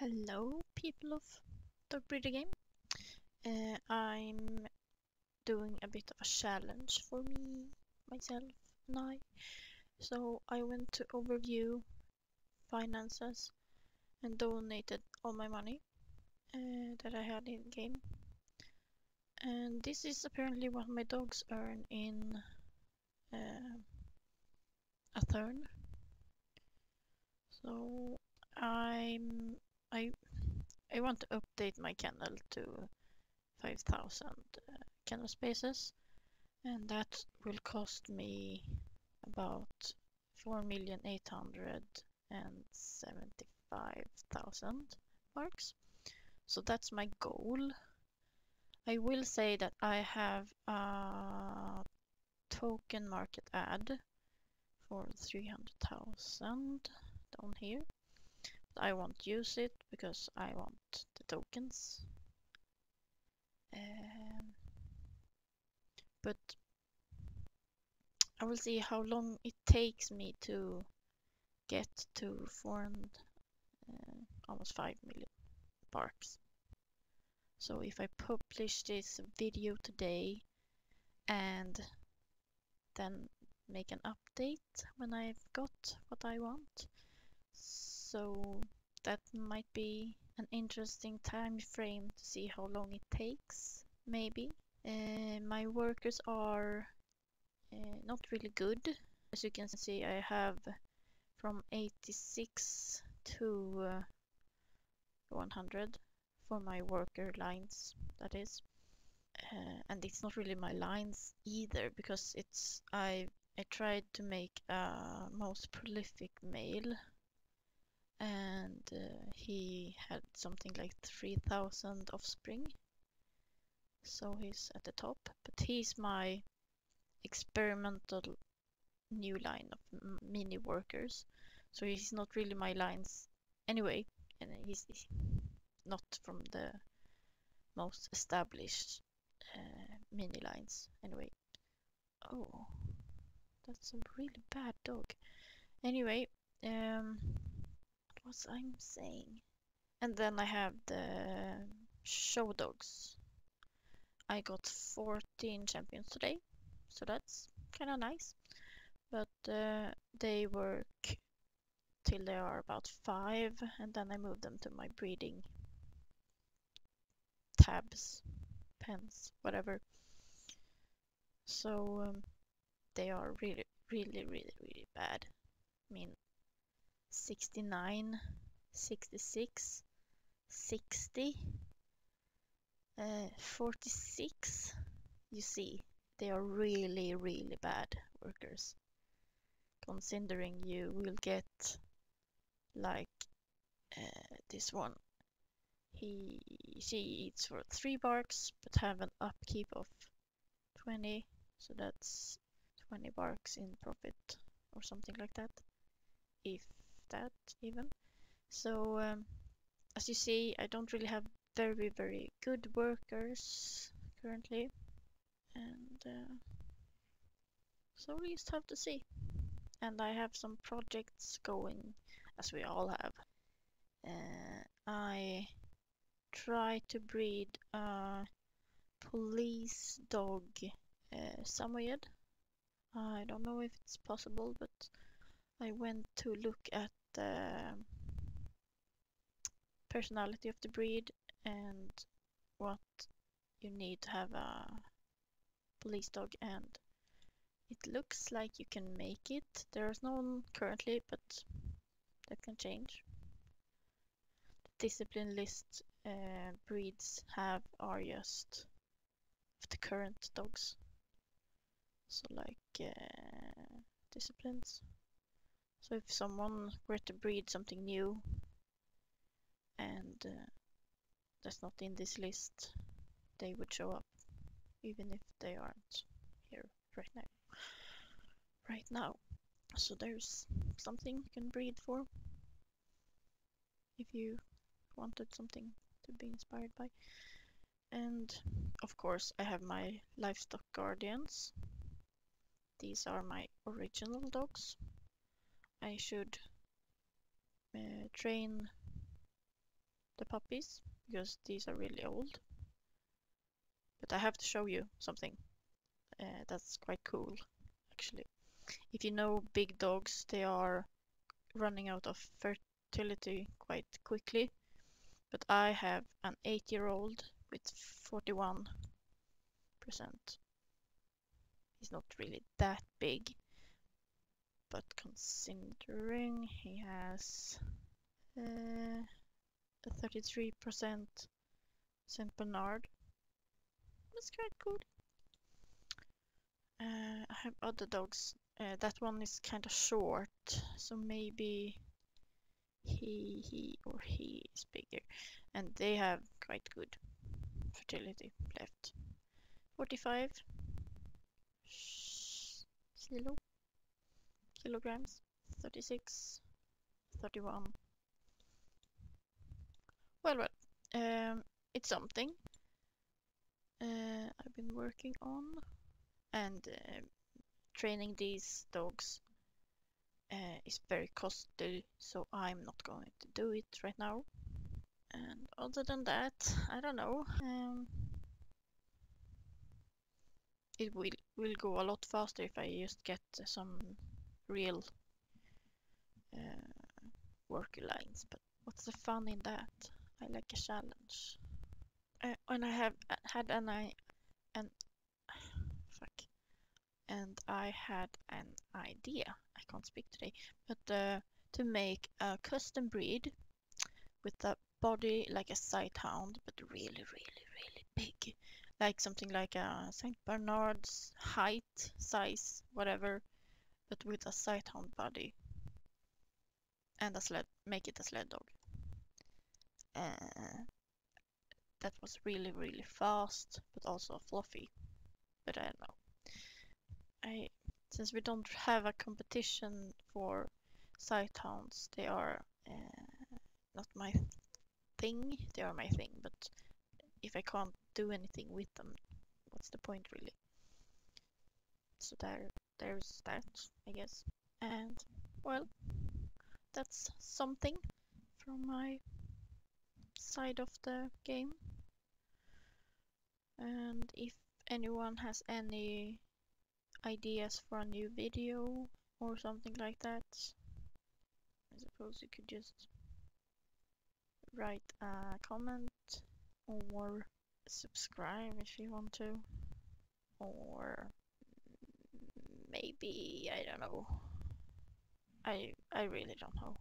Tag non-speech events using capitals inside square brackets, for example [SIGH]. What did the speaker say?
Hello, people of Dog Breeder Game. Uh, I'm doing a bit of a challenge for me, myself, and I. So I went to Overview Finances and donated all my money uh, that I had in game. And this is apparently what my dogs earn in uh, a turn. So I want to update my kennel to 5000 uh, kennel spaces and that will cost me about 4,875,000 barks. So that's my goal. I will say that I have a token market ad for 300,000 down here. I won't use it because I want the tokens. Um, but I will see how long it takes me to get to 400, uh, almost 5 million barks. So if I publish this video today and then make an update when I've got what I want, so that might be an interesting time frame to see how long it takes maybe. Uh, my workers are uh, not really good. As you can see I have from 86 to uh, 100 for my worker lines that is. Uh, and it's not really my lines either because it's I I tried to make a most prolific male and uh, he had something like 3000 offspring. So he's at the top but he's my experimental new line of mini workers. So he's not really my lines anyway and he's, he's not from the most established uh, mini lines anyway. Oh that's a really bad dog. Anyway um was I'm saying? And then I have the show dogs. I got 14 champions today, so that's kind of nice. But uh, they work till they are about five, and then I move them to my breeding tabs, pens, whatever. So um, they are really, really, really, really bad. I mean, 69, 66, 60, uh, 46. You see, they are really, really bad workers. Considering you will get like uh, this one. He, she eats for three barks, but have an upkeep of 20, so that's 20 barks in profit or something like that. If that even. So um, as you see, I don't really have very, very good workers currently. And uh, so we just have to see. And I have some projects going, as we all have. Uh, I try to breed a police dog uh, Samoyed. I don't know if it's possible, but I went to look at the personality of the breed and what you need to have a police dog and it looks like you can make it. There's no one currently, but that can change. The discipline list uh, breeds have are just the current dogs. So like uh, disciplines. So if someone were to breed something new and uh, that's not in this list, they would show up even if they aren't here right now. Right now. So there's something you can breed for if you wanted something to be inspired by. And of course I have my livestock guardians. These are my original dogs I should uh, train the puppies because these are really old. But I have to show you something uh, that's quite cool actually. If you know big dogs, they are running out of fertility quite quickly. But I have an 8 year old with 41%. He's not really that big, but considering he has uh, a 33% Saint Bernard, that's quite good. Uh, I have other dogs. Uh, that one is kind of short, so maybe he, he or he is bigger. And they have quite good fertility left. 45 kilo kilograms 36 31 well well um, it's something uh, I've been working on and uh, training these dogs uh, is very costly so I'm not going to do it right now. And other than that I don't know um, it will will go a lot faster if I just get some real uh, worker lines but what's the fun in that? I like a challenge. Uh, and I have had an I an [SIGHS] fuck and I had an idea I can't speak today but uh, to make a custom breed with a body like a sighthound but really really really big like something like a Saint Bernard's height size whatever but with a sighthound body. And a sled make it a sled dog. Uh, that was really really fast but also fluffy. But I don't know. I since we don't have a competition for sighthounds they are uh, not my thing. They are my thing but if I can't do anything with them what's the point really? So there there's that I guess. And well that's something from my side of the game. And if anyone has any ideas for a new video or something like that I suppose you could just write a comment or subscribe if you want to or maybe I don't know. I I really don't know